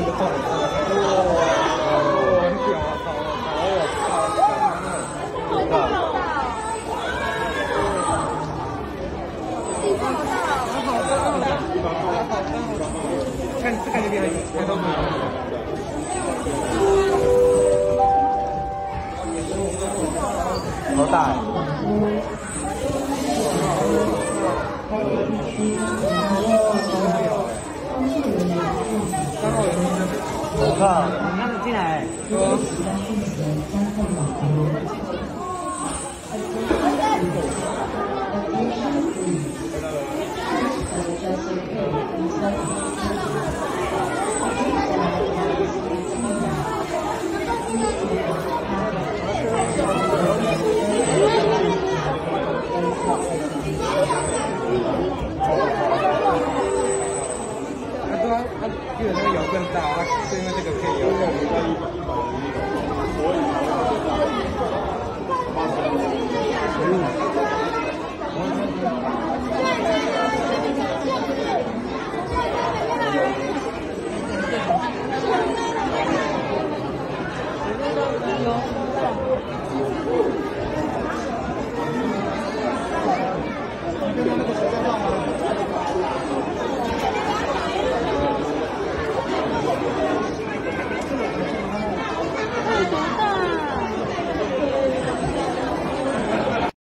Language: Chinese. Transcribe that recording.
哇！天啊！我靠！我靠！好大啊！好大！好大！好大！好大！好大！好大！好大！看，这感觉比还还大。好大！你要进来。